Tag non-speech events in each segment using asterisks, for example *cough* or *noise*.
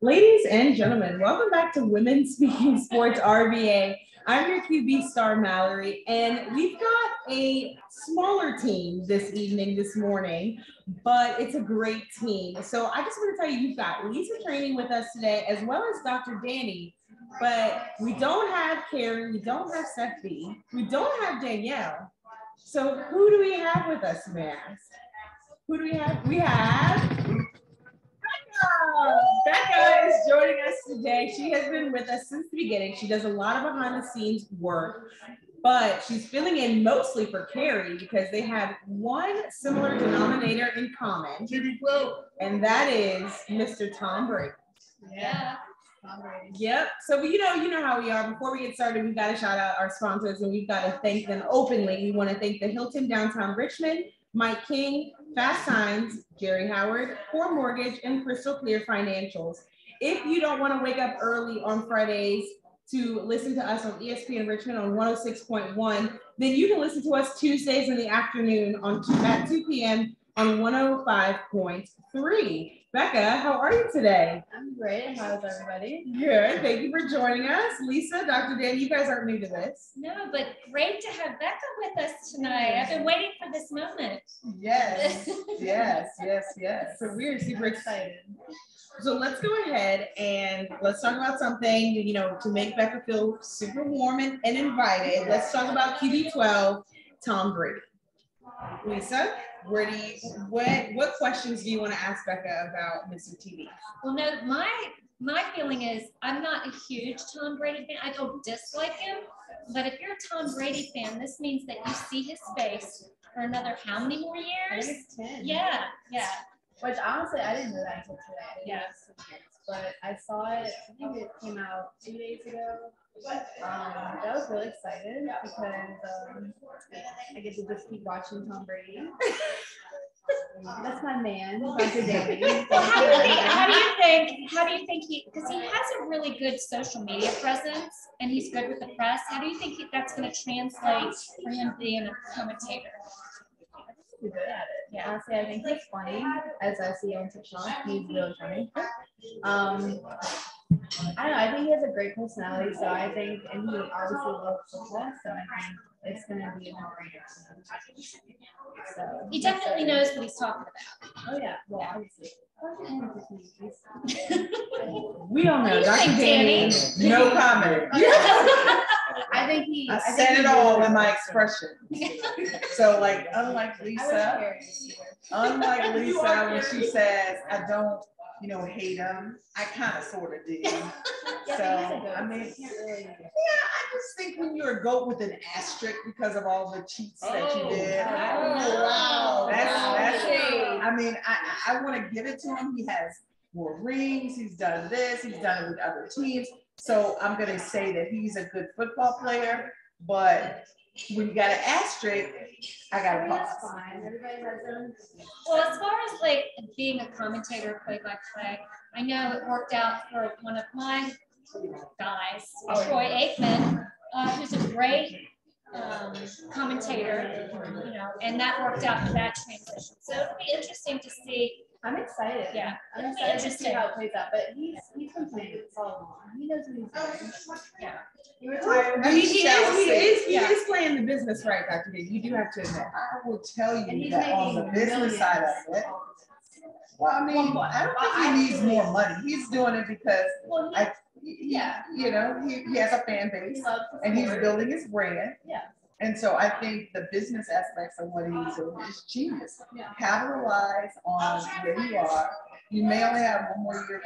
Ladies and gentlemen, welcome back to Women Speaking Sports RVA. I'm your QB star, Mallory, and we've got a smaller team this evening, this morning, but it's a great team. So I just want to tell you, you've got Lisa training with us today, as well as Dr. Danny, but we don't have Carrie, we don't have Sephi, we don't have Danielle. So who do we have with us, Mass? Who do we have? We have Becca is joining us today. She has been with us since the beginning. She does a lot of behind the scenes work, but she's filling in mostly for Carrie because they have one similar denominator in common, and that is Mr. Tom Brady. Yeah. Yep. So you know, you know how we are. Before we get started, we've got to shout out our sponsors and we've got to thank them openly. We want to thank the Hilton Downtown Richmond, Mike King, Fast Signs, Jerry Howard, Core Mortgage, and Crystal Clear Financials. If you don't want to wake up early on Fridays to listen to us on ESPN Richmond on 106.1, then you can listen to us Tuesdays in the afternoon on at 2 p.m. on 105.3. Becca, how are you today? I'm great. How's everybody? Good. Thank you for joining us. Lisa, Dr. Dan, you guys aren't new to this. No, but great to have Becca with us tonight. I've been waiting for this moment. Yes, *laughs* yes, yes, yes. So we're super excited. So let's go ahead and let's talk about something, you know, to make Becca feel super warm and, and invited. Let's talk about QB12, Tom Brady. Lisa, where do you what what questions do you want to ask Becca about Mr. TV? Well, no, my my feeling is I'm not a huge Tom Brady fan. I don't dislike him, but if you're a Tom Brady fan, this means that you see his face for another how many more years? ten. Yeah, yeah. Which honestly, I didn't know that until today. Yeah. But I saw it. I think it came out two days ago. Um, I was really excited because um, I get to just keep watching Tom Brady. *laughs* That's my man, Dr. Danny. Well, how do you think? How do you think? How do you think he? Because he has a really good social media presence, and he's good with the press. How do you think he, that's going to translate for him being a commentator? He's good at it. Yeah, honestly, I think he's funny. As I see on TikTok, he's really funny. Um, I don't know. I think he has a great personality. So I think, and he obviously loves football. So I think it's gonna be a no-brainer. So He definitely knows what he's talking about. Oh yeah. Well, obviously. *laughs* We don't know. Dr. Danny, Danny? no comment. *laughs* I think he. I think said it all in my expression. So like, unlike Lisa, Carrie was here. unlike *laughs* Lisa, when she says, I don't, you know, hate him, I kind of sort of do. *laughs* Yeah, So, but he's a goat. I mean, really- yeah, I just think when you're a goat with an asterisk because of all the cheats that you oh, did. I- Oh, wow. That's, Wow. that's, Shade. I mean, I, I, I want to give it to him. He has more rings. He's done this. He's done it with other teams. So I'm going to say that he's a good football player. But when you got an asterisk, I got I to mean, that's pause. fine. Everybody has their. Well, as far as like being a commentator play by play, I know it worked out for one of my guys, Troy Aikman, uh, who's a great um, commentator, you know, and that worked out for that transition. So it'll be interesting to see. I'm excited. Yeah, I'm it'll excited to see how it plays out. But he's he's been playing it all along. He knows what he's doing. Yeah. He retired. I mean, he is, he is, he Yeah. is playing the business right, Dr. Danny. You do have to admit. I will tell you that on the business side of it. Well, I mean, I don't think he needs more money. He's doing it because, Well, I, Yeah. you know, he, he has a fan base he and he's building his brand. Yeah. And so I think the business aspects of what he's doing is genius. Capitalize on where you are. You may only have one more year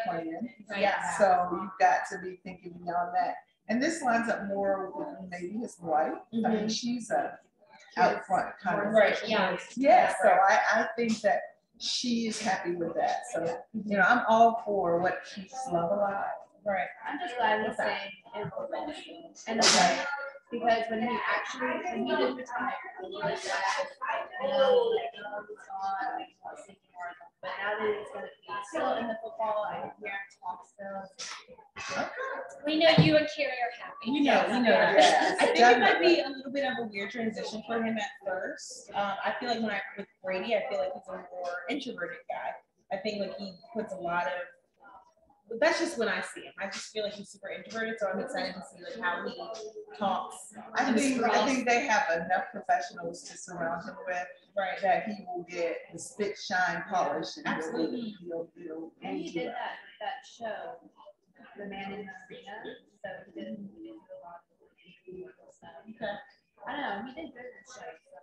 Yeah. so you've got to be thinking beyond that. And this lines up more with maybe his wife. I mean, mm-hmm. she's a out front kind of. Right. Yeah. Yeah, so I, I think that she is happy with that. So, mm-hmm. you know, I'm all for what keeps love alive. Right. I'm just glad staying in football and the play. Because when he actually, when he did retire, I was really sad. You know, like, oh, he's gone, like, I was thinking more of him. But now that he's gonna be still in the football, I can hear him talk still. We know you and Carrie are happy. You know, you know. Yes, I think it might be a little bit of a weird transition for him at first. Um, I feel like when I with Brady, I feel like he's a more introverted guy. I think like he puts a lot of. But that's just when I see him. I just feel like he's super introverted, so I'm excited to see like how he talks. I think, I think they have enough professionals to surround him with, Right. that he will get the spit shine polish and he'll- Absolutely. he'll, he'll, And he he'll do did it. that, that show, The Man in the Arena, so he did, he did a lot of stuff. Okay. I don't know, he did good in the show, so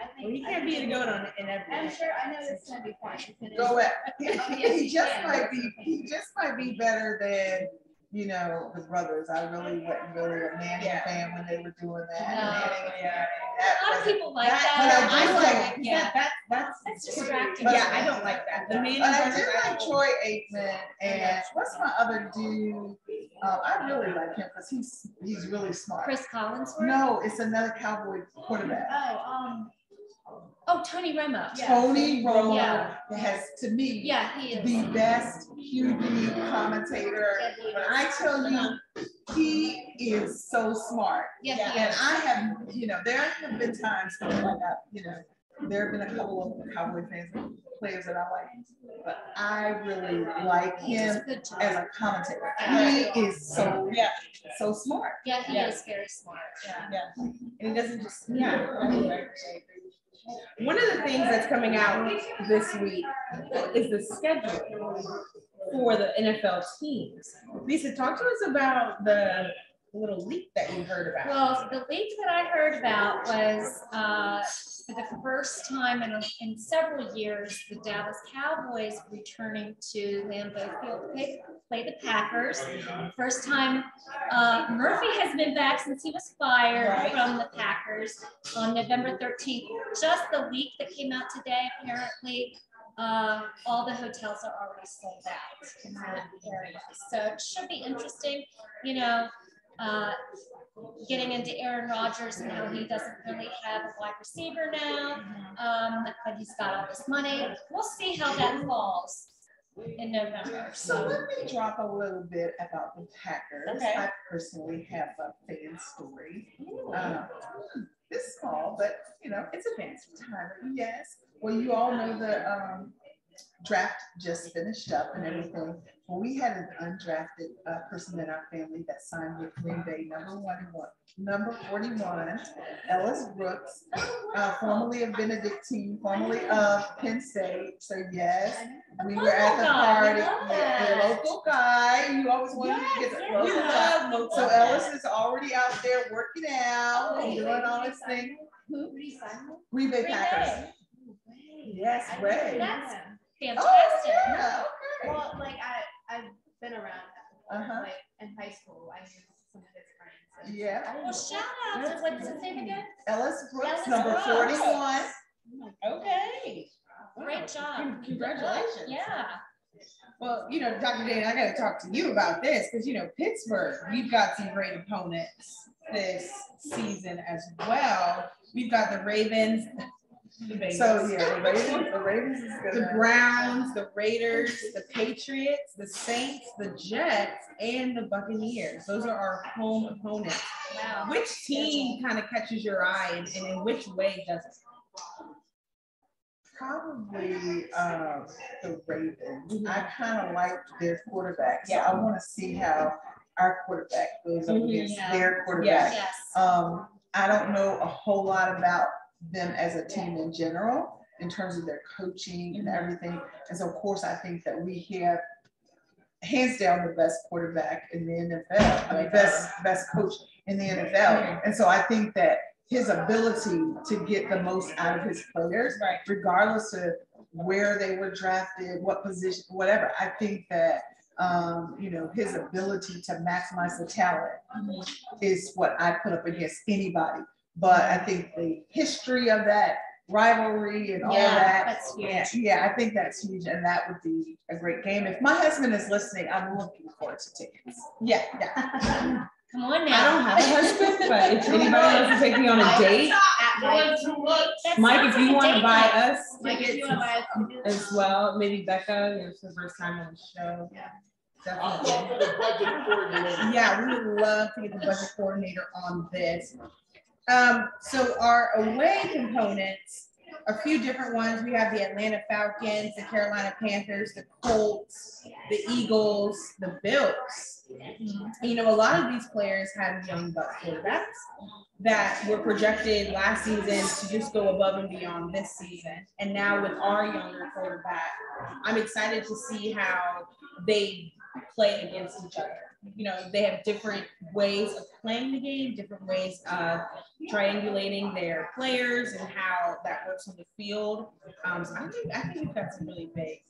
I think. Well, he I can't be think the he- goat on in every. I'm sure, I know it's gonna be fun. Go at, he, *laughs* Oh, he he just can. might be, he just might be better than, you know, the brothers. I really wasn't really a Manning Yeah. fan when they were doing that. No. Manning, yeah, A lot of wasn't- people like that- that. but I do I like- like, yeah, That, that's. That's distracting. Yeah, I don't like that. The man. But I did like Troy Aikman and what's my other dude? Um, I really like him because he's, he's really smart. Chris Collinsworth. No, it's another Cowboy quarterback. Oh, um, Oh, Tony Romo. Yeah. Tony Romo Yeah. has, to me, Yeah, he is. the best QB commentator. When I tell you, he is so smart. Yeah, he And. I have, you know, there have been times when I got, you know, there have been a couple of Cowboy fans, players that I like, but I really like He a him as a commentator. He is so, Yeah. so smart. Yeah, he Yeah. is very smart. Yeah. Yeah, and it doesn't just, yeah. One of the things that's coming out this week is the schedule for the NFL teams. Lisa, talk to us about the little leak that you heard about. Well, the leak that I heard about was uh, for the first time in, in several years, the Dallas Cowboys returning to Lambeau Field to play, play the Packers. First time uh, Murphy has been back since he was fired Right. from the Packers on November 13th. Just the leak that came out today, apparently. Uh, all the hotels are already sold out in that area. So it should be interesting, you know, uh, getting into Aaron Rodgers and how he doesn't really have a wide receiver now, um, but he's got all this money. We'll see how that falls in November. So let me drop a little bit about the Packers. Okay. I personally have a fan story. Um, It's small, but you know, it's a fan time. Yes. Well, you all know the um, draft just finished up and everything. Well, we had an undrafted uh, person in our family that signed with Green Bay, number one, one number 41, Ellis Brooks, uh, formerly of Benedictine, formerly of Penn State. So yes, we were at the party. Yeah. The local guy, you always wanted to get the Yes, local guy. local. So Ellis is already out there working out Oh, and doing all his thing. who did he sign? Green Bay Packers. Yes, I didn't Ray. Know That's- him. fantastic. Oh, yeah, okay. Well, like I, I've been around him, Uh-huh. like in high school, I knew some of his friends. Yeah. Well, shout out to, what's his name again? Ellis Brooks, Ellis number Brooks. forty-one. Okay. Great job. Congratulations. Yeah. Well, you know, Dr. Dane, I gotta talk to you about this, because you know, Pittsburgh, we've got some great opponents this season as well. We've got the Ravens, the So, yeah, the Ravens, the Ravens is good. the Browns, the Raiders, the Patriots, the Saints, the Jets, and the Buccaneers. Those are our home opponents. Wow. Which team kind of catches your eye and, and in which way does it? Probably, uh, the Ravens. I kind of like their quarterback, so Yeah. I want to see how our quarterback goes up Mhm. against Yeah. their quarterback. Yes. Um, I don't know a whole lot about them as a team in general, in terms of their coaching and Mhm. everything. And so of course, I think that we have hands down the best quarterback in the NFL, I mean, best, best coach in the NFL. And so I think that his ability to get the most out of his players, Right. regardless of where they were drafted, what position, whatever, I think that um, you know, his ability to maximize the talent is what I put up against anybody. But I think the history of that rivalry and all Yeah, that. that's huge. Yeah, yeah, I think that's huge, and that would be a great game. If my husband is listening, I'm looking forward to tickets. Yeah, yeah. *laughs* Come on now. I don't have a husband, but if *laughs* anybody wants to take me on a date, At Mike, if you want to buy us if you wanna buy us tickets. as well, maybe Becca, it's the first time on the show. Yeah. Definitely. Yeah, we would love to get the budget coordinator on this. Um, so our away components a few different ones. We have the Atlanta Falcons, the Carolina Panthers, the Colts, the Eagles, the Bills. You know, a lot of these players have young buck quarterbacks that were projected last season to just go above and beyond this season. And now with our younger quarterback, I'm excited to see how they play against each other. You know, they have different ways of playing the game, different ways of triangulating their players and how that works on the field. Um, so I think I think we've got some really big,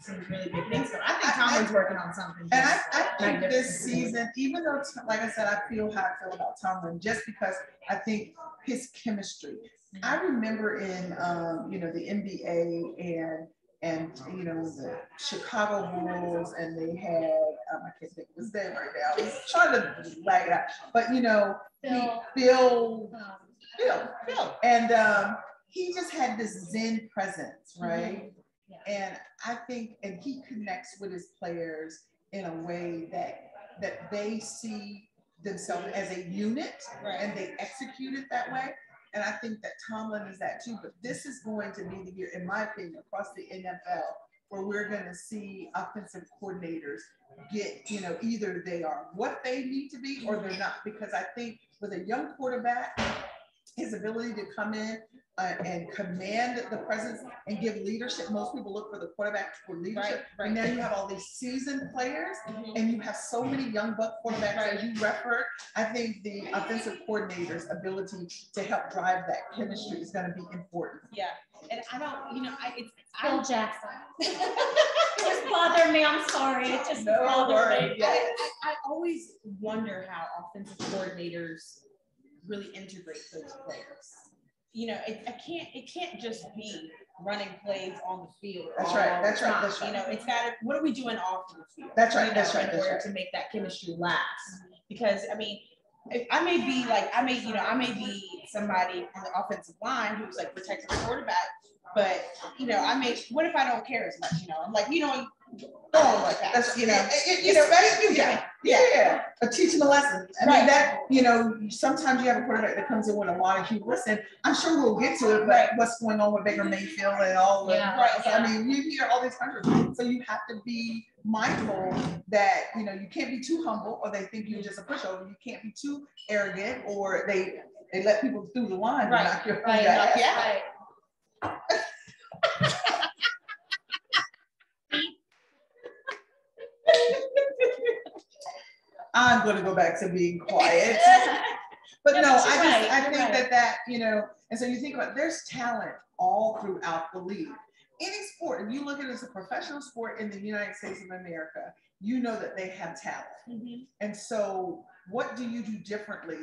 some really big things. So I think Tomlin's working on something. And I, I think this season, even though, like I said, I feel how I feel about Tomlin, just because I think his chemistry. I remember in, um, you know, the NBA and, and, you know, the Chicago Bulls and they had, um, I can't think of his name right now. I was trying to lag it out, but you know, he- Bill, Bill, um, Bill, Bill. And, um, he just had this Zen presence, right? Yeah. And I think, and he connects with his players in a way that, that they see themselves as a unit Right. and they execute it that way. And I think that Tomlin is that too, but this is going to be the year, in my opinion, across the NFL, where we're gonna see offensive coordinators get, you know, either they are what they need to be or they're not. Because I think with a young quarterback, his ability to come in uh, and command the presence and give leadership. Most people look for the quarterback for leadership. Right, And now you have all these seasoned players Mhm. and you have so many young buck quarterbacks as you referred. I think the offensive coordinator's ability to help drive that chemistry is going to be important. Yeah, and I don't, you know, I, it's, Bill I, Jackson. *laughs* It just bothered me, I'm sorry, it just bothered me. Yeah. I, I, I always wonder how offensive coordinators really integrate those players. You know, it, I can't, it can't just be running plays on the field. That's right, that's right, that's right. You know, it's got, what are we doing off the field? That's right, you know, that's right, In that's order right. to make that chemistry last, because I mean, I- I may be like, I may, you know, I may be somebody on the offensive line who's like protecting the quarterback, but you know, I mean, what if I don't care as much, you know, I'm like, you know, oh, like that, That's, you know, it- it- you know, right? You got, yeah, a teaching a lesson. I mean, that, you know, sometimes you have a quarterback that comes in with a lot of hubris and I'm sure we'll get to it, but Right. what's going on with Baker Mayfield and all the, Yeah, right, so, I mean, you hear all these hundreds. So you have to be mindful that, you know, you can't be too humble or they think you're just a pushover. You can't be too arrogant or they, they let people through the line Right, knock your, Right, knock ass you out. right. I'm gonna go back to being quiet. *laughs* But Yeah, no, I just, right, I think right. that that, you know, and so you think about, there's talent all throughout the league. Any sport, if you look at it as a professional sport in the United States of America, you know that they have talent. Mhm. And so what do you do differently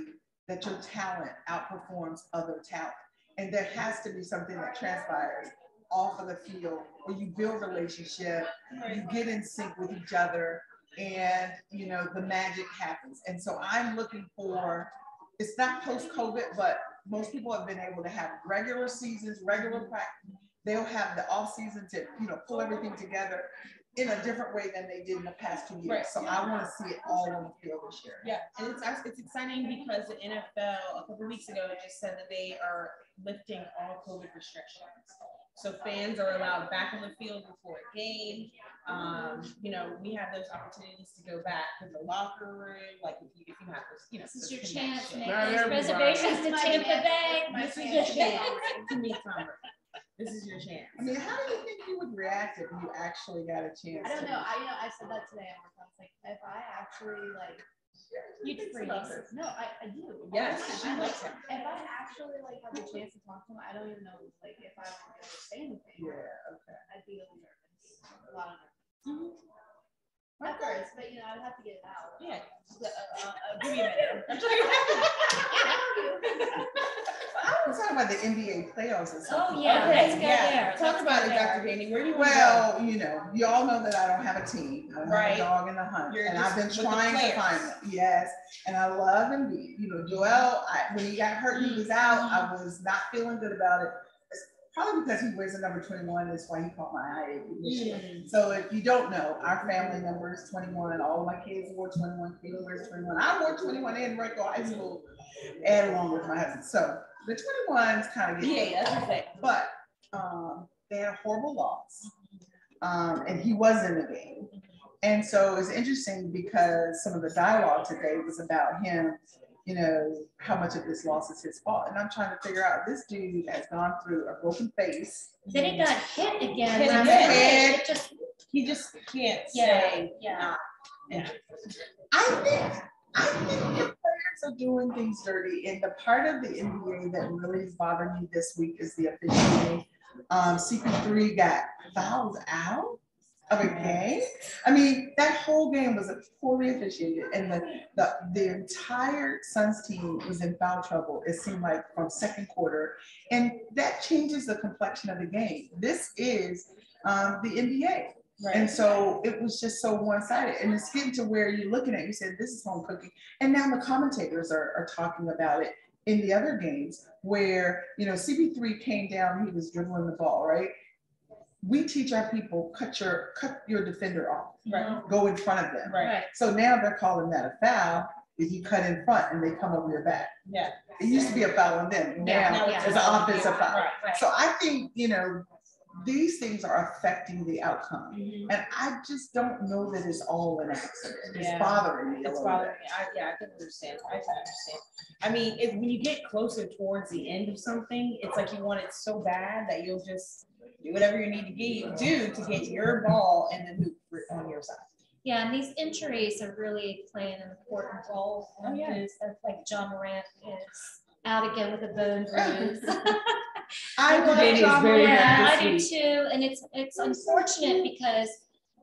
that your talent outperforms other talent? And there has to be something that transpires off of the field where you build relationship, you get in sync with each other and you know the magic happens. And so I'm looking for it's not post COVID, but most people have been able to have regular seasons, regular practice. They'll have the off season to you know pull everything together in a different way than they did in the past two years. Right. So I want to see it all on the field this year. Yeah, and it's it's exciting because the NFL a couple weeks ago just said that they are lifting all COVID restrictions. So fans are allowed back on the field before a game. Um, you know, we have those opportunities to go back to the locker room, like if you, if you have this, you know. This is your chance, connection. make Right, those everybody. reservations to My Tampa chance. Bay. My This is *laughs* chance your to chance to meet Tom Brady. This is your chance. I mean, how do you think you would react if you actually got a chance? I don't know. I you know I said that today at work. I was like, if I actually like, Thinks freeze. no, I, I do. Yes, Honestly, she I likes like- him. If I actually like have a chance to talk to him, I don't even know like if I be to say anything. Yeah, okay. I'd be a little nervous, a lot of nervous. Mhm. At first, but you know, I'd have to get it out. Yeah. Uh, uh, uh, Give me a minute. *laughs* I'm *laughs* *laughs* I want to talk about the NBA playoffs and stuff. Oh, yeah, Okay, let's go yeah. there. Talk Let's about it, there. Dr. Danny. Where do you to go? Well, you know, you all know that I don't have a team. I don't Right. have a dog in the hunt. You're and I've been the trying to find them. Yes. And I love him. You know, Joel, I, when he got hurt, he was out. I was not feeling good about it. It's probably because he wears a number 21. That's why he caught my eye this year. Mm. So if you don't know, our family number is 21. and All my kids wore 21. Kayla wears 21. I wore 21 in Rico High School and along with my husband. So the 21s kind of get Yeah, that's what but um, they had a horrible loss. Um, and he was in the game. And so it's interesting because some of the dialogue today was about him, you know, how much of this loss is his fault. And I'm trying to figure out this dude has gone through a broken face. Then he got hit again. Hit last again. just, He just can't yeah, say. yeah. I think I think players are doing things dirty. And the part of the NBA that really has bothered me this week is the officiating. Um, CP3 got fouled out of a game. I mean, that whole game was poorly officiated, and the the, the entire Suns team was in foul trouble. It seemed like from second quarter, and that changes the complexion of the game. This is um, the NBA. And so it was just so one-sided. And it's getting to where you're looking at, you said, this is home cooking. And now the commentators are, are talking about it in the other games where, you know, CP3 came down, he was dribbling the ball, right? We teach our people, cut your, cut your defender off, Right. go in front of them. Right. Right. So now they're calling that a foul, if you cut in front and they come over your back. Yeah. It used to be a foul on them, Yeah, now now it's it's an offensive foul. Right. Right. So I think, you know, these things are affecting the outcome. Mhm. And I just don't know that it's all an accident. It's Yeah. bothering me It's little bothering bit. me. I, yeah, I can understand. I can understand. I mean, if, when you get closer towards the end of something, it's like you want it so bad that you'll just do whatever you need to get, do to get your ball and then hoop on your side. Yeah, and these injuries are really playing an important role. Oh, yeah. Because like Ja Morant is out again with a bone bruise. *laughs* I Dr. love Danny is John very Yeah, I do too, and it's, it's unfortunate because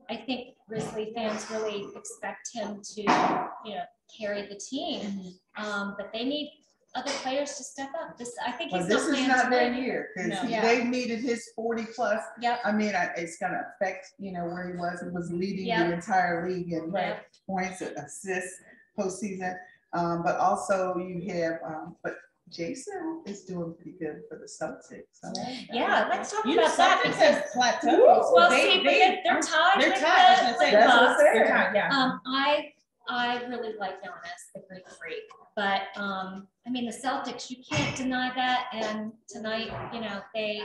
I think Grizzly fans really expect him to, you know, carry the team. Um, but they need other players to step up. This, I think But he's this not is not their tonight. year, No. Yeah. they needed his forty plus. Yep, I mean, I- it's gonna affect, you know, where he was, he was leading Yeah. the entire league in Right. points, assists postseason. Um, but also you have, um, but Jayson is doing pretty good for the Celtics. so- yeah, let's talk You about that Celtics because, have plateaued. well, They- see, they- they're, they're tied They're with tied, the, gonna with say, the that's what I'm They're tied, yeah. Um, I, I really like Giannis, the Greek freak, but, um, I mean, the Celtics, you can't deny that, and tonight, you know, they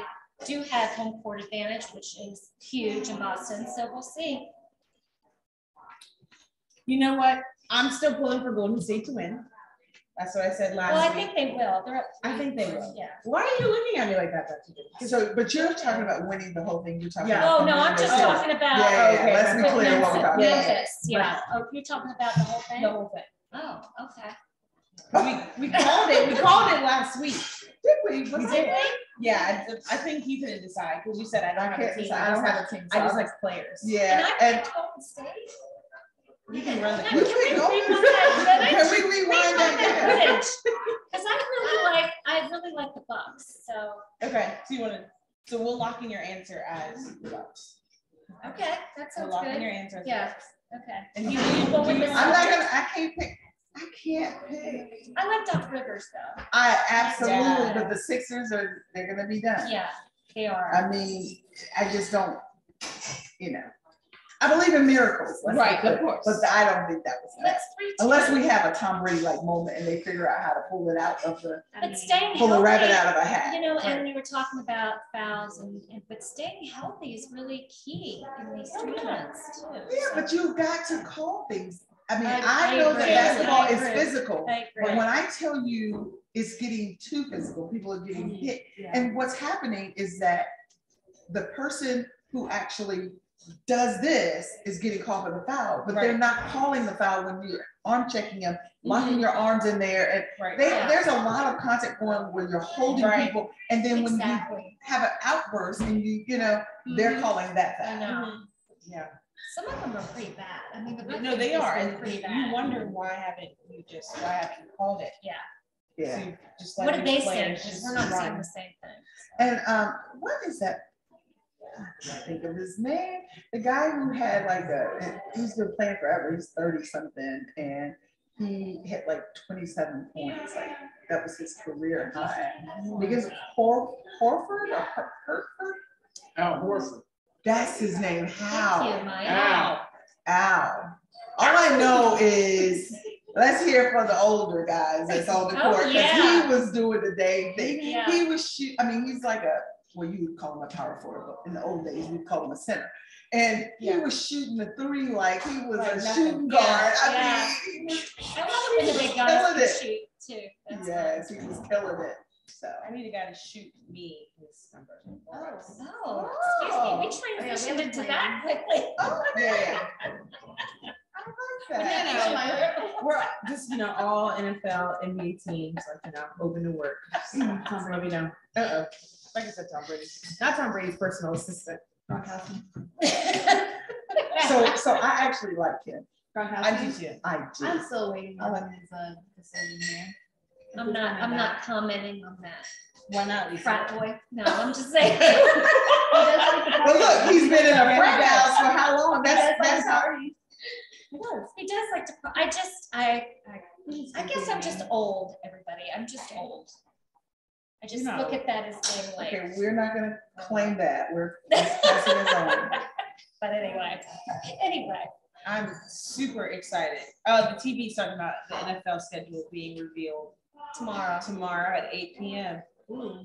do have home court advantage, which is huge in Boston, so we'll see. You know what? I'm still pulling for Golden State to win. That's what I said last. Well, I last think they will, they're up. I think they will. Yeah. Why are you looking at me like that, Dr. So, but you're talking about winning the whole thing, you're talking. Yeah. about Oh, no, I'm just winning talking about. Yeah, yeah, Okay, let's be with clear what we're talking about. Memphis, yeah, oh, you're talking about the whole thing. The whole thing. Oh, okay. We, we called it, we called it last week. Did we? Was We it? did. Yeah, I, I think you couldn't decide, because you said I I don't have a team. decide. I don't have a team. so I just like players. And Yeah, I and Golden State. You can run the. Can we we can go. rewind *laughs* that Can we rewind Rewind that? that Yeah. *laughs* Cause I really like, I really like the Bucks, so, Okay, so you wanna, so we'll lock in your answer as the Bucks. okay, that We'll sounds lock in your answer as Yeah. Bucks. Okay. And You, you- you go with the I'm not gonna, I can't pick, I can't pick. I like Doc Rivers though. I absolutely, Yeah. but the Sixers are, they're gonna be done. Yeah, they are. I mean, I just don't, you know, I believe in miracles. let's Right, of course. But I don't think that was, that. That's unless we have a Tom Brady like moment and they figure out how to pull it out of the, But staying pull a rabbit out of a hat. you know, and you were talking about fouls and, and, but staying healthy is really key in these tournaments too. Yeah, so but you've got to call things. I mean, I- I I know that agree. basketball I is agree. physical, but when I tell you it's getting too physical, people are getting Mm-hmm. hit. And what's happening is that the person who actually does this is getting called for the foul, but they're not calling the foul when you're arm checking them, locking your arms in there, and Right. they, Yeah. there's a lot of contact going where you're holding Right. people, and then when you have an outburst and you, you know, they're Mhm. calling that I foul. know. Yeah. Some of them are pretty bad. I mean, the. No, they are, Redskins and Pretty you bad. wonder why haven't you just, why haven't you called it? Yeah. Yeah. So just What did they say? players 'Cause we're not seeing run. the same thing. And um, what is that? I think of his name. The guy who had like a, he's been playing forever. He's thirty something, and he hit like twenty-seven points. Like that was his career high. Because Hor Horford or Her- Hertford, Al Horford. that's his name. Thank you, How? Al. Al. All I know is let's hear from the older guys that's on the Oh, court because yeah. he was doing the dang thing. Yeah. He was shoot. I mean, he's like a well, you would call him a power forward, but in the old days, we'd call him a center. And he Yeah. was shooting the three like he was Like a nothing. shooting Yeah, guard. I yeah. mean, he was, I love it when the big guys Killing can it. shoot too. That's yes, he was killing it. So. I need a guy to shoot me his number. nice. Oh, excuse me, oh. we oh, yeah, we transitioned have into that quickly. *laughs* Oh, yeah. I like that. You know, we're just, you know, all NFL, NBA teams, like, you know, open to work. Just let me know. Uh-oh. Like I said, Tom Brady. Not Tom Brady's personal assistant. Gronkowski. So, so I actually like him. I Gronkowski. do, I do. I'm still waiting I like- on his uh, decision here. I'm not, I'm not commenting on that. Why not, Lisa? Frat boy, no, I'm just saying. *laughs* He like the But look, he's been in a frat house for how long? He That's, like that's how. parties. He does like to, I just, I, I, I guess I'm just old, everybody, I'm just old. I just look at that as being like, Okay, we're not gonna claim that. We're just passing it on. *laughs* but anyway, anyway. I'm super excited. Uh, the TV's talking about the NFL schedule being revealed Tomorrow. tomorrow at eight PM. Ooh,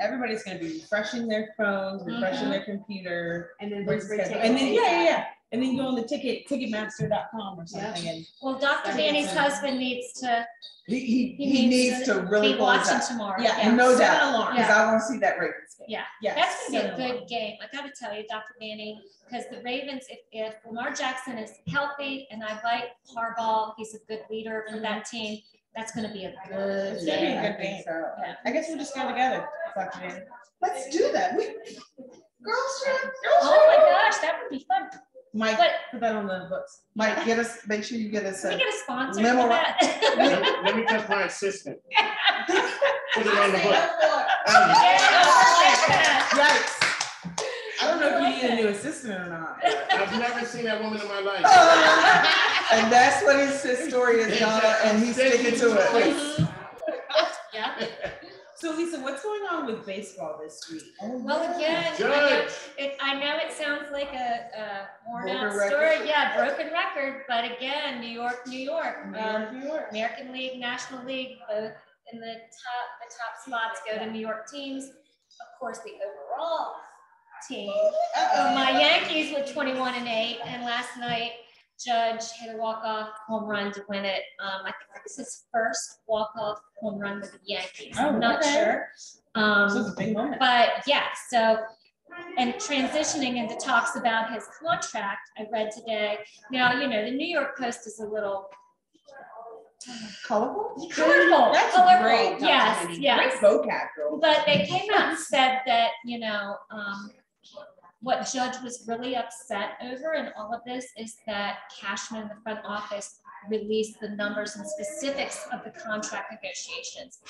Everybody's gonna be refreshing their phones, refreshing Mhm. their computer. And then where's there's the free schedule? And then, yeah, yeah, yeah. And then you go on the ticket, ticketmaster.com or something and Well, Dr. That Danny's makes husband needs to He, he, He he needs needs to to really be pull us watching up. tomorrow. Yeah, No set an doubt, alarm. because I wanna see that Ravens game. Yeah, Yeah. that's gonna set an be a alarm. good game. I gotta tell you, Dr. Manning, because the Ravens, if, if Lamar Jackson is healthy and I like Harbaugh, he's a good leader for that mm-hmm. team, that's gonna be a good It's gonna be a game. good I think game. so. Yeah. I guess we'll just go together. Dr. Danny. Let's do that. We, girls trip, Oh my gosh, that would be fun. Mike, But put that on the books. Mike, get us, make sure you get us can we a, get a sponsor Limo- for that? *laughs* Let me- let me touch my assistant. *laughs* Put it on the book. Yeah, I. Yikes. I don't know if you need a new *laughs* assistant or not. I've never seen that woman in my life. and that's what his, his story is, Donna, and he's sticking to it. Yeah, So Lisa, what's going on with baseball this week? well, again, I know, it, I know it sounds like a, a worn out Broken story, record. yeah, broken record, but again, New York, New York. New um, New York. American League, National League, both in the top, the top spots go to New York teams. Of course, the overall team, Uh-oh. my Yankees with twenty-one and eight, and last night Judge hit a walk-off home run to win it. Um, I think that was his first walk-off home run with the Yankees. Oh, I'm not okay. sure. So Um, it's a big moment. but yeah, so, and transitioning into talks about his contract, I read today. Now, you know, the New York Post is a little Colorful? colorful, That's colorful. great. Yes, yes. Great vocab, girl. But they came out and said that, you know, um, what Judge was really upset over in all of this is that Cashman in the front office released the numbers and specifics of the contract negotiations.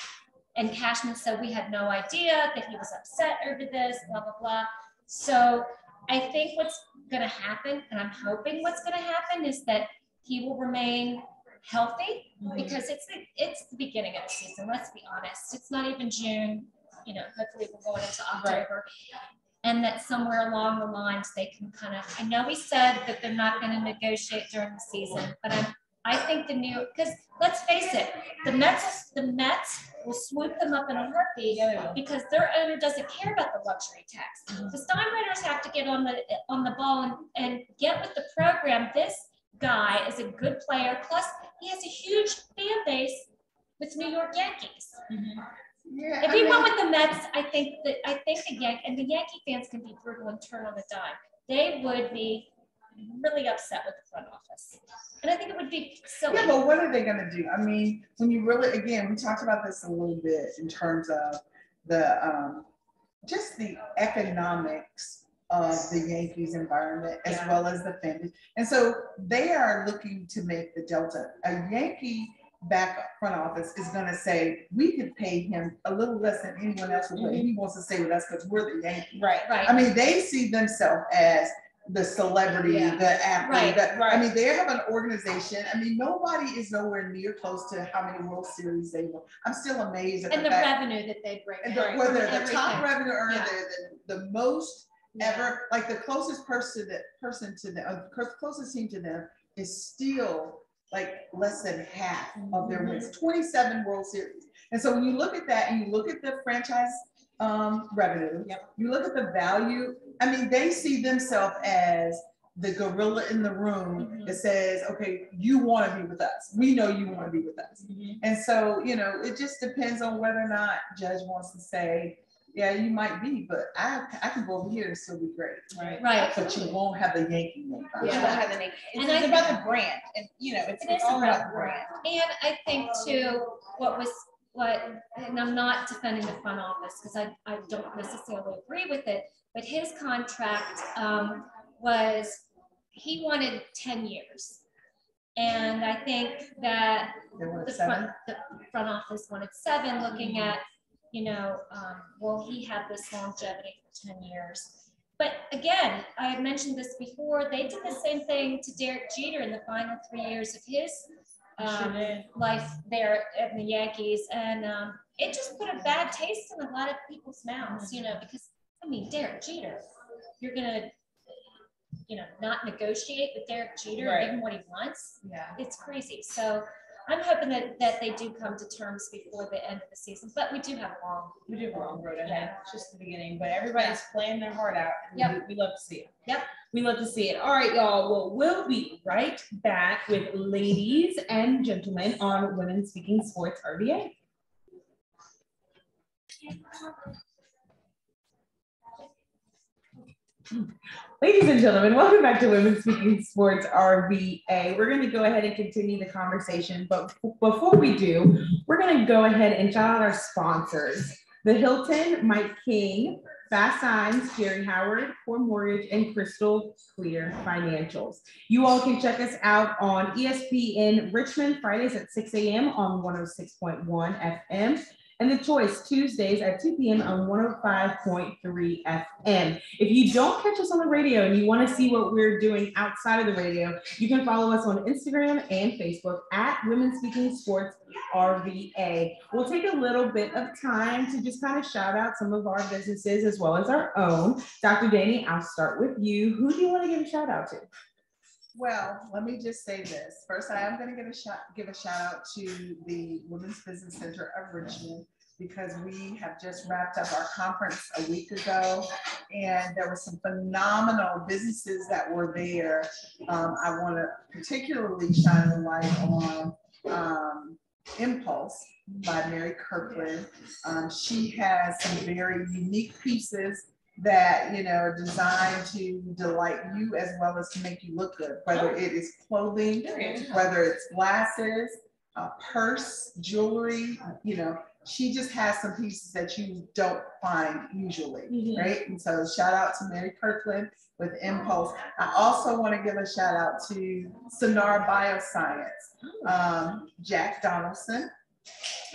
And Cashman said, we had no idea that he was upset over this, blah, blah, blah. So I think what's gonna happen, and I'm hoping what's gonna happen, is that he will remain healthy mm-hmm. because it's the, it's the beginning of the season, let's be honest. It's not even June, you know, hopefully we're going into October. And that somewhere along the lines, they can kind of, I know we said that they're not gonna negotiate during the season, but I'm, I think the new, because let's face it, the Mets, the Mets will swoop them up in a heartbeat because their owner doesn't care about the luxury tax. Mm-hmm. The Steinbrenner's have to get on the, on the ball and, and get with the program. This guy is a good player, plus he has a huge fan base with New York Yankees. Mm-hmm. Yeah. If I he mean- went with the Mets, I think that, I think the Yank, and the Yankee fans can be brutal and turn on a dime. They would be really upset with the front office. And I think it would be silly. Yeah, but what are they gonna do? I mean, when you really, again, we talked about this a little bit in terms of the, um, just the economics of the Yankees environment as Yeah. well as the families. And so they are looking to make the delta. A Yankee back front office is gonna say, we could pay him a little less than anyone else would pay. He wants to stay with us because we're the Yankees. Right. Right. I mean, they see themselves as the celebrity, Yeah. the athlete. Right, the- I mean, they have an organization. I mean, nobody is nowhere near close to how many World Series they won. I'm still amazed at And the the revenue that they bring. And the, from whether the top revenue earner, Yeah. they're the, the most Yeah. ever, like the closest person that person to them, uh, closest team to them is still like less than half of their Mm-hmm. wins, twenty-seven World Series. And so when you look at that and you look at the franchise um, revenue. Yep. You look at the value, I mean, they see themselves as the gorilla in the room Mhm. that says, okay, you want to be with us. We know you want to be with us. And so, you know, it just depends on whether or not judge wants to say, yeah, you might be, but I, I can go over here and still be great. Right. Right. But you won't have the Yankee name. You Yeah. don't have the name. It's, And it's I- about the brand, and you know, it's, It it's all about about the brand. And I think too, what was, what, and I'm not defending the front office, because I, I don't necessarily agree with it, but his contract, um, was, he wanted ten years. And I think that the front, the front office wanted seven, looking at, you know, um, will he have this longevity for ten years? But again, I had mentioned this before, they did the same thing to Derek Jeter in the final three years of his um, life there at the Yankees, and um, it just put a bad taste in a lot of people's mouths, you know, because I mean, Derek Jeter, you're gonna, you know, not negotiate with Derek Jeter and give him what he wants. Yeah. It's crazy. So I'm hoping that that they do come to terms before the end of the season, but we do have a long. We do have a long road ahead, it's just the beginning, but everybody's playing their heart out. and Yep. We we love to see it. Yep. We love to see it. All right, y'all. Well, we'll be right back with ladies and gentlemen on Women Speaking Sports RVA. Ladies and gentlemen, welcome back to Women Speaking Sports RVA. We're going to go ahead and continue the conversation, but before we do, we're going to go ahead and shout out our sponsors. The Hilton, Mike King, Fast Signs, Jerry Howard, Core Mortgage, and Crystal Clear Financials. You all can check us out on ESPN Richmond Fridays at six AM on one oh six point one FM. And The Choice Tuesdays at two PM on one oh five point three FM. If you don't catch us on the radio and you want to see what we're doing outside of the radio, you can follow us on Instagram and Facebook at Women Speaking Sports RVA. We'll take a little bit of time to just kind of shout out some of our businesses as well as our own. Dr. Danny, I'll start with you. Who do you want to give a shout out to? Well, let me just say this. First, I am gonna give a shout, give a shout out to the Women's Business Center of Richmond because we have just wrapped up our conference a week ago and there were some phenomenal businesses that were there. Um, I want to particularly shine a light on, um, Impulse by Mary Kirkland. Um, she has some very unique pieces that, you know, are designed to delight you as well as to make you look good, whether it is clothing, whether it's glasses, a purse, jewelry, you know, she just has some pieces that you don't find usually, Mhm. right? And so shout out to Mary Kirkland with Impulse. I also want to give a shout out to Sonar Bioscience. Um, Jack Donaldson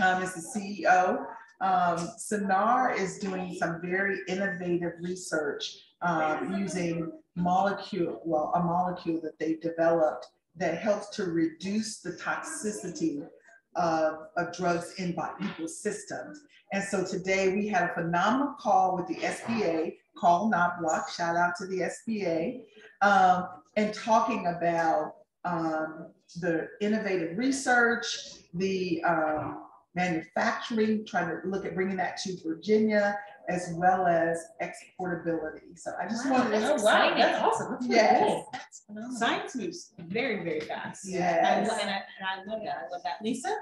um, is the CEO. Um, Sonar is doing some very innovative research um, using molecule, well, a molecule that they developed that helps to reduce the toxicity of, of drugs in by systems. And so today we had a phenomenal call with the SBA, Carl Knobloch, shout out to the SBA, um, and talking about um, the innovative research, the um, manufacturing, trying to look at bringing that to Virginia, as well as exportability. So I just Wow, wanted to. Oh, wow, that's awesome. That's really Yes. cool. That's phenomenal. Science moves very, very fast. Yes. I And I, and I love that. I love that. Lisa?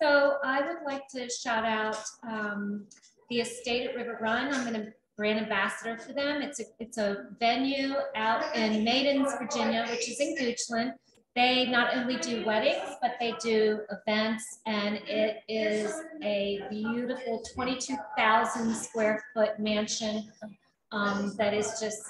So I would like to shout out um, the estate at River Run. I'm going to brand ambassador for them. It's a, it's a venue out in Maidens, Virginia, which is in Goochland. They not only do weddings, but they do events, and it is a beautiful 22,000 square foot mansion um, that is just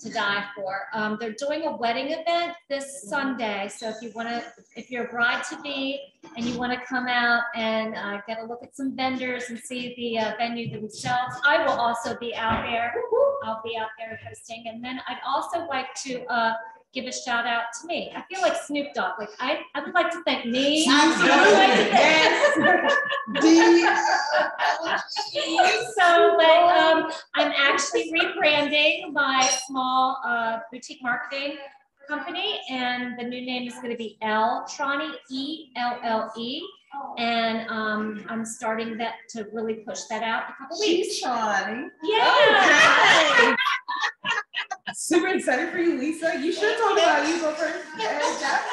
to die for. Um, they're doing a wedding event this Sunday, so if you want to, if you're a bride to be and you want to come out and uh, get a look at some vendors and see the uh, venue themselves, I will also be out there. I'll be out there hosting, and then I'd also like to uh, give a shout out to me. I feel like Snoop Dogg. Like I, I would like to thank me. I would like *laughs* *laughs* so, but um, I'm actually rebranding my small uh, boutique marketing company, and the new name is going to be L Trani E L L E. And um, I'm starting that to really push that out in a couple She's weeks. Shawnee. Yeah. Okay. Super excited for you, Lisa. You should talk about you go first. *laughs*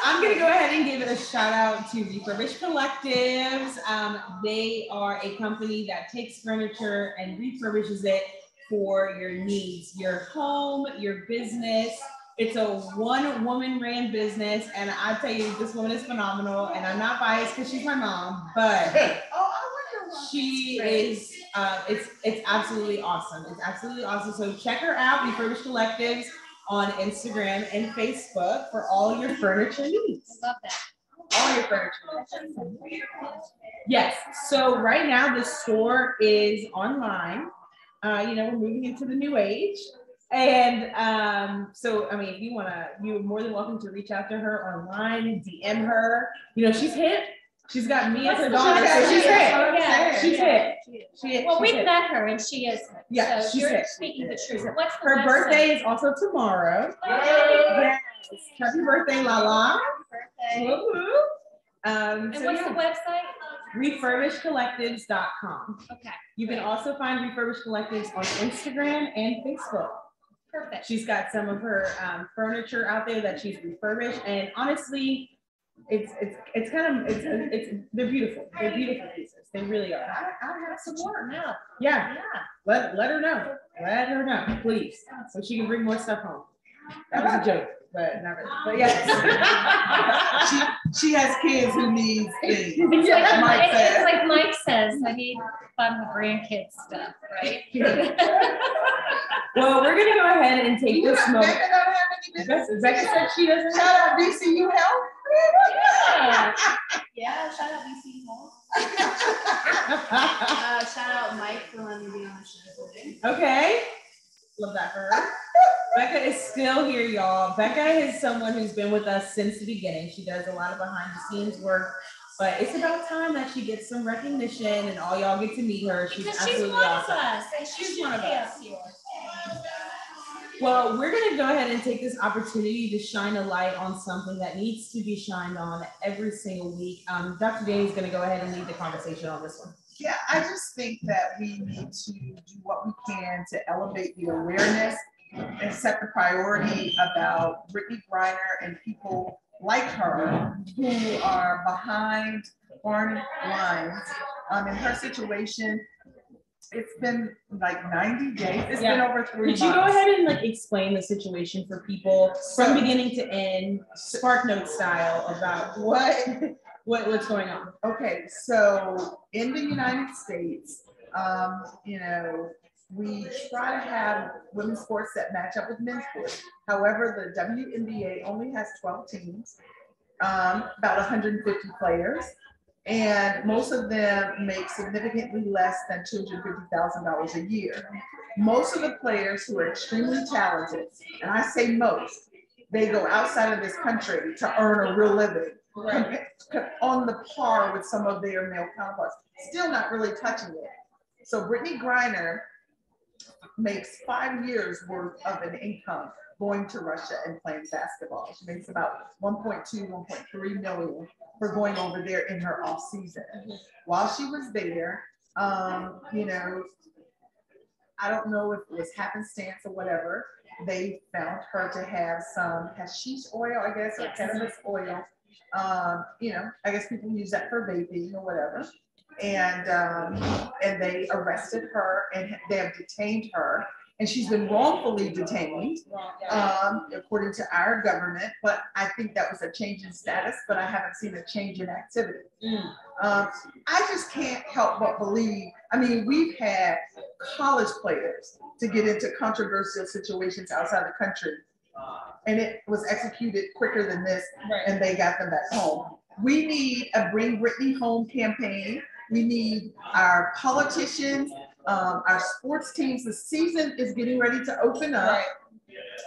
I'm gonna go ahead and give it a shout out to Refurbished Collectives. Um, they are a company that takes furniture and refurbishes it for your needs, your home, your business. It's a one woman ran business, and I tell you, this woman is phenomenal. And I'm not biased because she's my mom, but *laughs* Oh, I wonder why. she is uh, it's it's absolutely awesome. It's absolutely awesome. So check her out refurbished collectives on instagram and facebook for all your furniture needs. I love that. all your furniture needs. Yes. So right now the store is online. Uh, you know we're moving into the new age. And um, so i mean if you want to you're more than welcome to reach out to her online dm her. You know she's hit. she's got me as her daughter so she's hit. Oh, yeah. She's hip she, Well, we've met her and she is. Yeah, so she's you're speaking the truth. What's the Her birthday is also tomorrow. Yes. Happy birthday, Lala. Happy Birthday. Woo-hoo. Um, And so what's the yeah, website? refurbishedcollectives.com. Okay, You can also find Refurbished Collectives on Instagram and Facebook. perfect. She's got some of her um, furniture out there that she's refurbished, and honestly, it's it's it's kind of it's it's they're beautiful. They're beautiful pieces. They really are. I, I have some more. now. Yeah, yeah. let let her know. Let her know, please, so she can bring more stuff home. That was a joke, but not really. But yes. *laughs* She, she has kids who need things. It's *laughs* Yeah, like, Mike it- it's like Mike says, I need fun with grandkids stuff, right? *laughs* Well, we're gonna go ahead and take You this don't- moment. Becca don't have any Becca business. Becca said she doesn't Shout have. out VCU Health. Yeah. Yeah, shout out BC Hall. Uh, shout out Mike for letting me be on the show today. Okay. Love that for her. Becca is still here, y'all. Becca is someone who's been with us since the beginning. She does a lot of behind the scenes work, but it's about time that she gets some recognition and all y'all get to meet her. She's Because she's absolutely one of us. and she She's one of us. here. Well, we're gonna go ahead and take this opportunity to shine a light on something that needs to be shined on every single week. Um, Dr. Day is gonna go ahead and lead the conversation on this one. Yeah, I just think that we need to do what we can to elevate the awareness and set the priority about Brittney Griner and people like her who are behind foreign lines. Um, in her situation, it's been like ninety days, It's been over three Could months. you go ahead and like explain the situation for people from beginning to end, Spark Note style about what, *laughs* what, what's going on? Okay, so in the United States, um, you know, we try to have women's sports that match up with men's sports. However, the WNBA only has twelve teams, um, about hundred and fifty players. And most of them make significantly less than two hundred fifty thousand dollars a year. Most of the players who are extremely talented, and I say most, they go outside of this country to earn a real living co- on the par with some of their male counterparts, still not really touching it. So Brittney Griner makes five years worth of an income going to Russia and playing basketball. She makes about 1.2, 1.3 million for going over there in her off season. While she was there, um, you know, I don't know if it was happenstance or whatever, they found her to have some hashish oil, I guess, or cannabis oil. Um, you know, I guess people use that for vaping or whatever. And, um, and they arrested her and they have detained her. And she's been wrongfully detained, um, according to our government. But I think that was a change in status, but I haven't seen a change in activity. Mm. Um, I just can't help but believe, I mean, we've had college players to get into controversial situations outside the country. And it was executed quicker than this, Right. and they got them back home. We need a Bring Brittney Home campaign. We need our politicians, um, our sports teams. The season is getting ready to open up Right.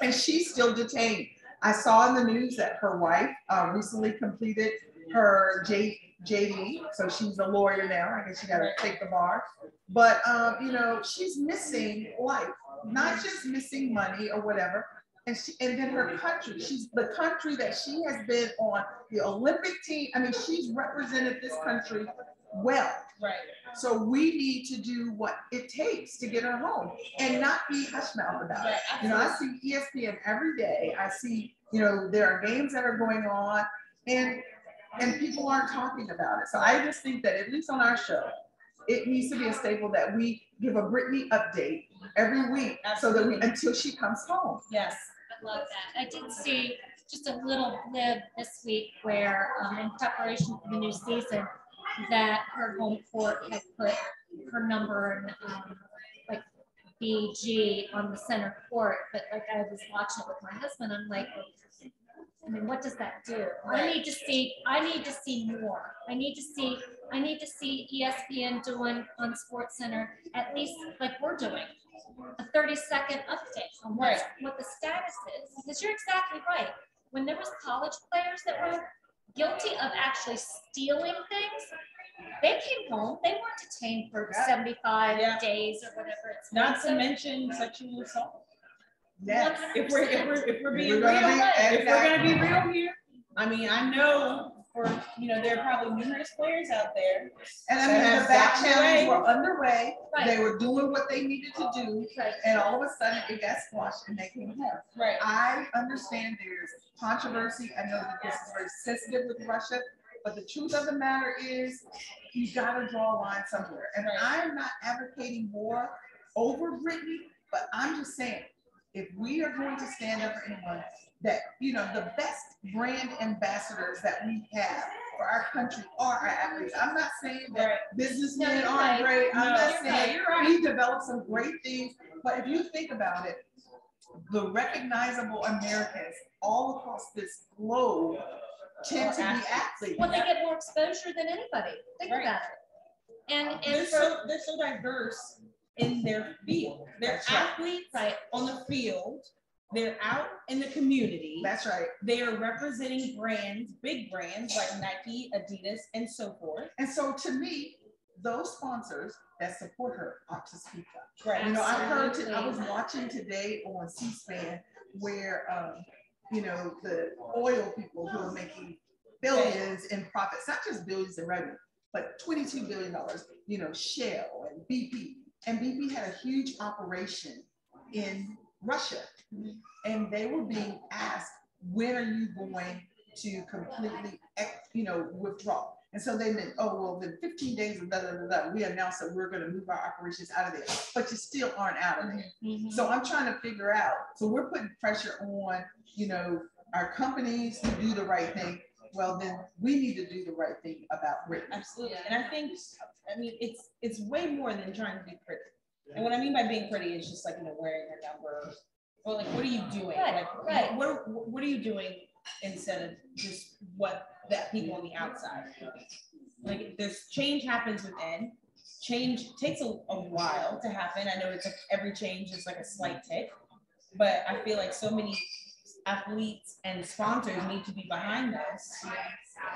and she's still detained. I saw in the news that her wife uh, recently completed her J, JD, so she's a lawyer now. I guess she got to take the bar. But um, you know, she's missing life, not just missing money or whatever. and she, and then her country, she's the country that she has been on the Olympic team. I mean, she's represented this country well. Right. So we need to do what it takes to get her home and not be hush mouth about it. You know, I see ESPN every day. I see, you know, there are games that are going on and and people aren't talking about it. So I just think that at least on our show, it needs to be a staple that we give a Brittney update every week so that we until she comes home. Yes. I love that. I did see just a little blib this week where, um, in preparation for the new season, that her home court had put her number and, um, like BG on the center court, but like I was watching it with my husband, I'm like, I mean, what does that do? I need to see, I need to see more. I need to see, I need to see ESPN doing on SportsCenter, at least like we're doing a thirty second update on what, what the status is, because you're exactly right. When there was college players that were guilty of actually stealing things, they came home, they weren't detained for Yeah. seventy-five Yeah. days or whatever it's. Not to So- mention sexual assault. Yes. If we're, if we're, if we're being We're real, be- if we're gonna be real here, I mean, I know for, you know, there are probably numerous players out there. And I mean, the back channels were underway. They were doing what they needed to do. right. And all of a sudden it got squashed and they came home. Right. I understand there's controversy. I know that this is very sensitive with Russia, but the truth of the matter is you gotta draw a line somewhere. And Right. I'm not advocating war over Brittney, but I'm just saying, if we are going to stand up for anyone, that, you know, the best brand ambassadors that we have for our country are our athletes. I'm not saying that Right. businessmen No, aren't right. great. I'm No, not saying right, right. we develop some great things, but if you think about it, the recognizable Americans all across this globe tend to be Athletes. athletes. Well, they get more exposure than anybody. Think about it. And, They're for, so, they're so diverse in their field. They're athletes right, on the field. They're out in the community. That's right. They are representing brands, big brands like Nike, Adidas, and so forth. And so to me, those sponsors that support her ought to speak up. Right. You know, I heard, to- I was watching today on C-SPAN where, um, you know, the oil people who are making billions in profits, not just billions in revenue, but twenty-two billion dollars, you know, Shell and BP. And BP had a huge operation in Russia. And they were being asked, when are you going to completely, you know, withdraw? And so they meant, oh, well, then fifteen days of da, da, da, da, we announced that we're gonna move our operations out of there, but you still aren't out of there. Mhm. So I'm trying to figure out, so we're putting pressure on, you know, our companies to do the right thing. Well, then we need to do the right thing about Britain. Absolutely. And I think, I mean, it's, it's way more than trying to be pretty. And what I mean by being pretty is just like, you know, wearing your number. Or like, what are you doing? Right, Like, right. What, are- what are you doing instead of just what that people on the outside? Like, there's change happens within. Change takes a, a while to happen. I know it's like every change is like a slight tick. But I feel like so many athletes and sponsors need to be behind this.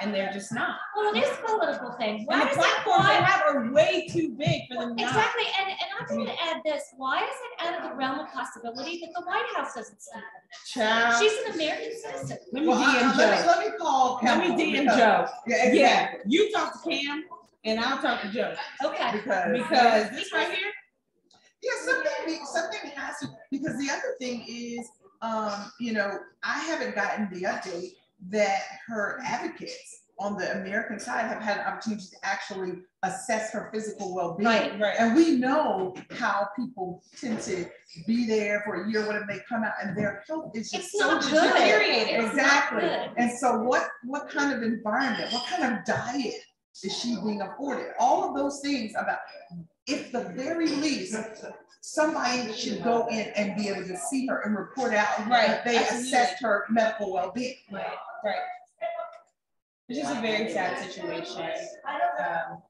And they're just not. Well, it is a political thing. Why And the platforms they have are way too big for them not. exactly, and, and I'm gonna add this, why is it out of the realm of possibility that the White House doesn't speak? Child. She's an American citizen. Let me Well, DM I- let me, Joe. let me call. Let me Kamala DM Joe. Yeah, Yeah, you talk to Cam and I'll talk to Joe. Okay, Because. Because this right here, Yeah, something, something has to, because the other thing is, um, you know, I haven't gotten the update that her advocates on the American side have had an opportunity to actually assess her physical well-being. Right, right. And we know how people tend to be there for a year when they come out and their health is just it's so deteriorated. Exactly. And so what, what kind of environment, what kind of diet is she being afforded? All of those things about, if the very least, somebody should go in and be able to see her and report out Right, that they absolutely. assessed her medical well-being. Right, right. It's is a very sad situation. Um,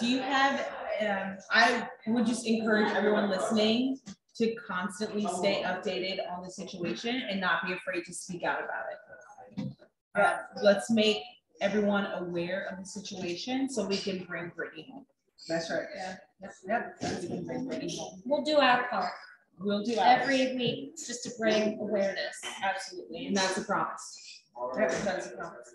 Do you have, um, I would just encourage everyone listening to constantly stay updated on the situation and not be afraid to speak out about it. Uh, let's make everyone aware of the situation so we can bring Brittney home. That's right. Yeah. Yep. So we can bring Brittney home. We'll do our part. We'll do ours. every week, just to bring awareness. Absolutely, and that's a promise. That's that's a promise.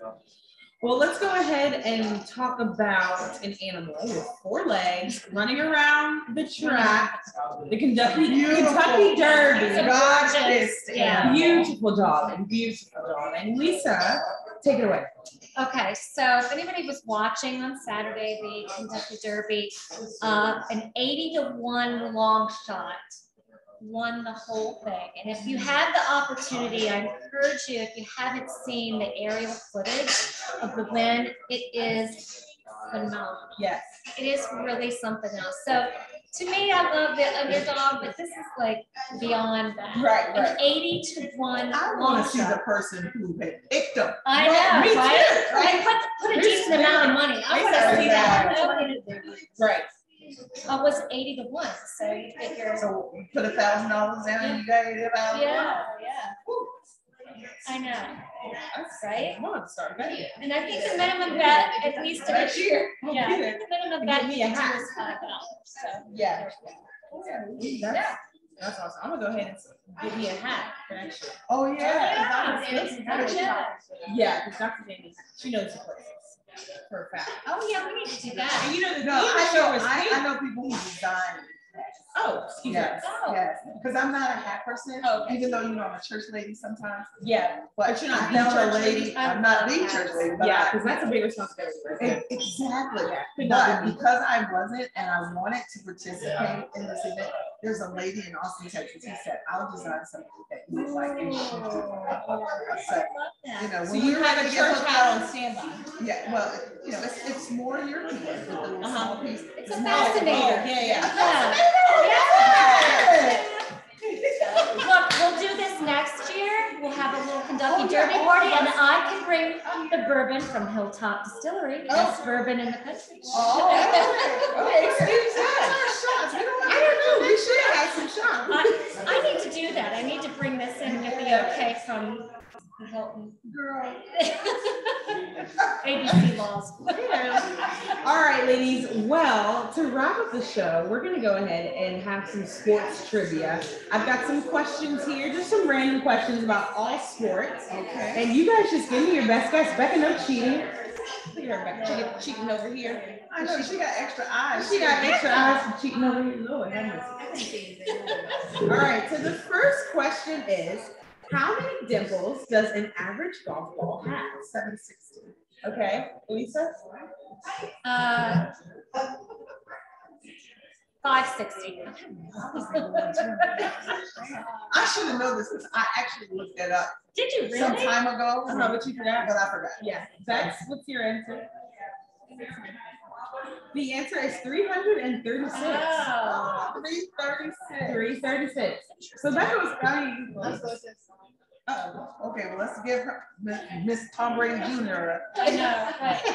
Well, let's go ahead and talk about an animal with four legs running around the track, the Kentucky, Kentucky Derby. It's a God gorgeous- this yeah. Beautiful darling, beautiful darling. Lisa, take it away. Okay, so if anybody was watching on Saturday, the Kentucky Derby, uh, an eighty to one long shot won the whole thing. And if you had the opportunity, I encourage you, if you haven't seen the aerial footage of the win, it is phenomenal. Yes. It is really something else. So to me, I love the underdog, but this is like beyond that. Right, An eighty to one I long wanna see the person who had picked them. I Right, know, me too, right? right? Put, put a decent amount of money. I want to see that. lot. I wanna- Right. Oh, it was eighty to one, so you figure, So put a thousand dollars down and you got it about. yeah, yeah. I know, That's right? Come on, start betting. And I think the minimum bet, at least, to the- year. *laughs* yeah, it. the minimum bet me a hat. is five dollars, so. Yeah. Yeah. That's, that's awesome. I'm gonna go ahead and give me a hat for next year. Oh, Oh, yeah. yeah. Yeah. Yeah, because Dr. Jamie, she knows the places for a fact. Oh, yeah, we need to do that. And you know, the No, I know, I. I know people who design. Oh, excuse me. Yes, Oh. yes, because I'm not a hat person, Oh, okay. even though, you know, I'm a church lady sometimes, Yeah, but But you're not the found a church lady? I'm not the church hats. lady, yeah, because that's a big responsibility. right. Exactly, not but because I wasn't and I wanted to participate in this event, there's a lady in Austin, Texas, who said, I'll design something that you would like. and she did. So, You know, So when you have a church up- on standby. Yeah, well, you know, it's, it's more your little Uh-huh. piece. It's a more- fascinator. Oh, yeah, yeah. *laughs* Yeah. Look, we'll do this next. We'll have a little Kentucky Oh, yeah. Derby party and I can bring the bourbon from Hilltop Distillery. Oh. Best bourbon in the country. Oh, *laughs* okay, oh, excuse us. Shots, we don't I don't know, we should have some shots. I, I need to do that. I need to bring this in with the okay from Hilton. Girl. ABC laws. *laughs* All right, ladies. Well, to wrap up the show, we're going to go ahead and have some sports trivia. I've got some questions here, just some random questions about all sports. Okay. And you guys just give me your best guess. Becca, no cheating. Look at her, Becca, cheating, cheating over here. I know, she got extra eyes. She got extra eyes for cheating over here. Lord, have. All right, so the first question is, how many dimples does an average golf ball have? Seven sixty. Okay, Lisa? Uh, Five sixty. *laughs* I should have known this because I actually looked that up Did you some time ago, Uh-huh, but you forgot. but I forgot. Yeah, Bex, what's your answer? The answer is three hundred and thirty-six. Oh. Three thirty-six. Three thirty-six. So Becca was counting. Uh-oh. Okay, well, let's give her, Miss- Miss Tom Brady Junior. I know, right. *laughs*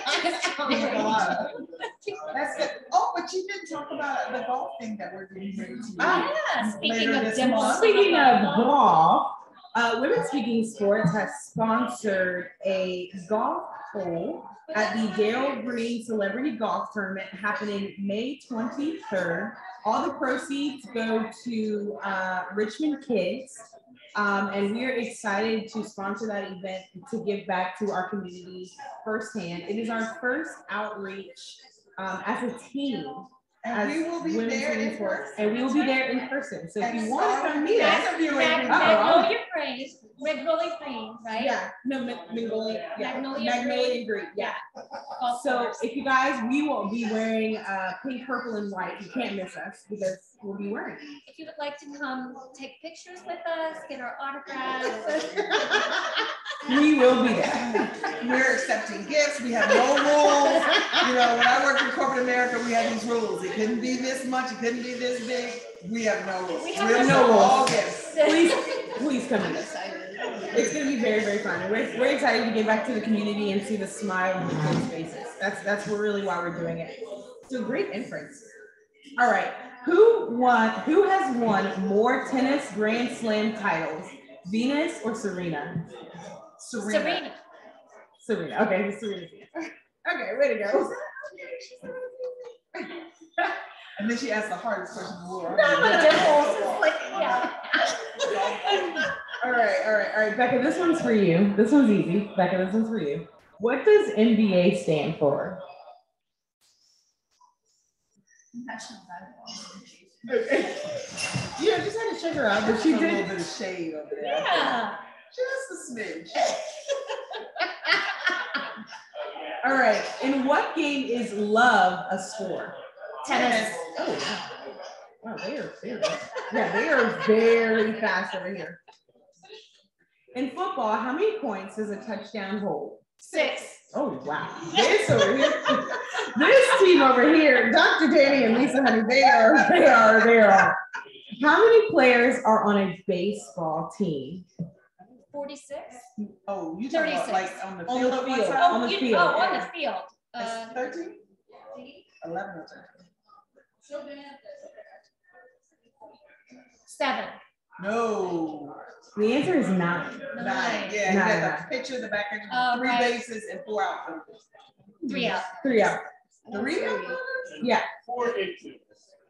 That's it. Oh, but you didn't talk about the golf thing that we're getting ready to do. Ah, Yeah, speaking of this Speaking of golf, uh, Women Speaking Sports has sponsored a golf hole at the Dale Green Celebrity Golf Tournament happening May 23rd. All the proceeds go to uh, Richmond Kids. Um, and we are excited to sponsor that event to give back to our community firsthand. It is our first outreach um, as a team. And we will be there in person. And we will be there in person. So if And you want to come meet us, Mag- interviewing Mag- you. Magnolia Green, Magnolia Green, right? Yeah, no, Mag- Magnolia, yeah, Magnolia Magnolia Green. Green, yeah. Golf So if you guys, we will be wearing uh pink, purple, and white. You can't miss us because we'll be wearing. If you would like to come take pictures with us, get our autographs. *laughs* We will be there. We're accepting gifts. We have no rules. You know, when I worked in corporate America, we had these rules. It couldn't be this much, it couldn't be this big. We have no rules. We have We're no all rules. gifts. Please, please come with us. It's gonna be very, very fun. And we're, we're excited to get back to the community and see the smile on the kids' faces. That's, that's really why we're doing it. So great inference. All right, who won, who has won more tennis Grand Slam titles? Venus or Serena? Serena. Serena. Serena, okay, Serena. *laughs* Okay, way to go. *laughs* And then she asked the hardest question in the world. *laughs* No, no. It's like, Yeah. All right, all right, all right, Becca, this one's for you. This one's easy. Becca, this one's for you. What does NBA stand for? *laughs* National Yeah, just had to check her out, but she A little bit of shade over there. Yeah. Just a smidge. All right, in what game is love a score? Tennis. Oh, wow. Wow, they are very, yeah, they are very fast over here. In football, how many points does a touchdown hold? Six. Oh, wow. This over here, this team over here, Dr. Danny and Lisa Honey, they are, they are, they are. How many players are on a baseball team? Forty-six? Oh, you talking about 36. like on the On field? the of field. side? On Oh, the you, field, oh, on the field. Uh, Thirteen? Eleven or thirteen? seven. No. The answer is nine. Nine. Nine. Yeah, you Nine. got the picture in the back end, Oh, three right. bases and four outfielders. Three out. Three out. Three Three. outfielders? Yeah, Four eighteen.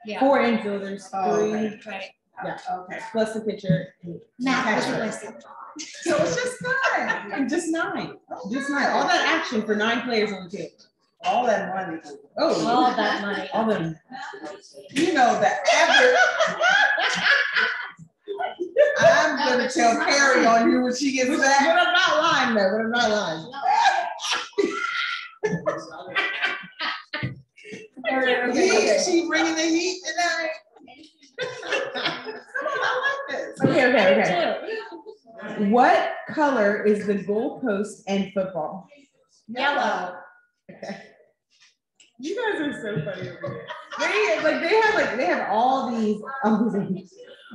Yeah. four infielders, Oh, three, okay. Right. Yeah. Okay, plus the pitcher. Math was Catcher. so it's just nine. And just nine, just nine. All that action for nine players on the field. All that money. Oh, All that money. all them. You know, the average. *laughs* I'm gonna tell Carrie on you when she gets back. But. I'm not lying though, but I'm not lying. *laughs* Right, okay, she bringing the heat tonight. *laughs* Come on, I like this. Okay, okay, okay. What color is the goalpost in football? Yellow. Okay. You guys are so funny over here. They like they have like they have all these um,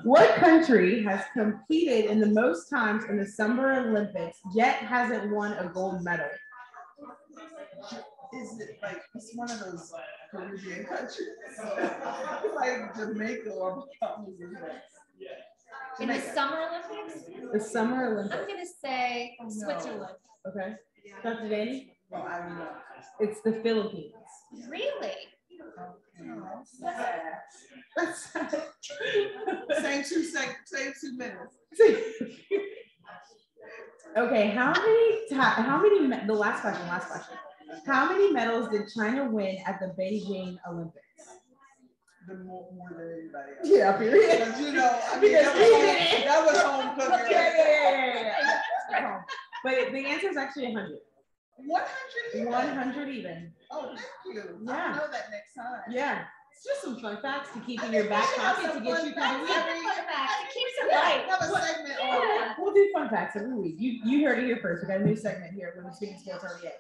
what country has competed in the most times in the Summer Olympics yet hasn't won a gold medal? Is it like, it's one of those Caribbean countries? *laughs* Like Jamaica or Bahamas or something. In the Summer Olympics, The Summer Olympics. I'm gonna say Oh, no. Switzerland. Okay. Dr. Danny? Well, I don't know. It's the Philippines. Really? *laughs* Same two sec, same two minutes. *laughs* okay, how many how many the last question, last question. How many medals did China win at the Beijing Olympics? The more, more than anybody else. Yeah, period. You know, I mean, Because that was home, that was home *laughs* cooking. Yeah, yeah, yeah, yeah, yeah. But it- the answer is actually 100. One hundred. even. 100 even. Oh, thank you. Yeah. I'll know that next time. Yeah. It's just some fun facts to keep in your back pocket to get you through the week. Fun fact, it keeps it light. Have a segment. Yeah. We'll do fun facts every week. You you heard it here first. We got a new segment here when we're speaking sports RVA.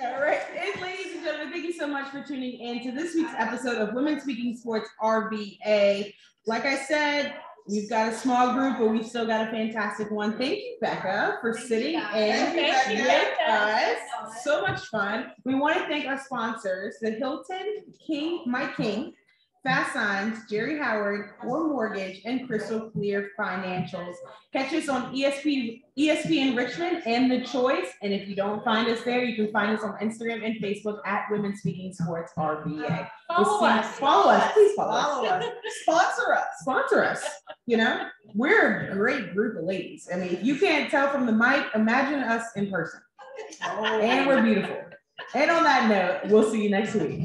All right, and ladies and gentlemen, thank you so much for tuning in to this week's episode of Women Speaking Sports RVA. Like I said, we've got a small group, but we've still got a fantastic one. Thank you, Becca, for sitting in Thank you, Thank with us. So much fun. We want to thank our sponsors, the Hilton King, My King, Fast Signs, Jerry Howard, Core Mortgage, and Crystal Clear Financials. Catch us on ESP, ESPN Richmond and The Choice. And if you don't find us there, you can find us on Instagram and Facebook at Women Speaking Sports RVA. Uh, we'll Follow see- us. Follow us. Please follow us. Follow us. *laughs* Sponsor us. Sponsor us. You know, we're a great group of ladies. I mean, if you can't tell from the mic, imagine us in person. Oh. And we're beautiful. And on that note, we'll see you next week. *laughs*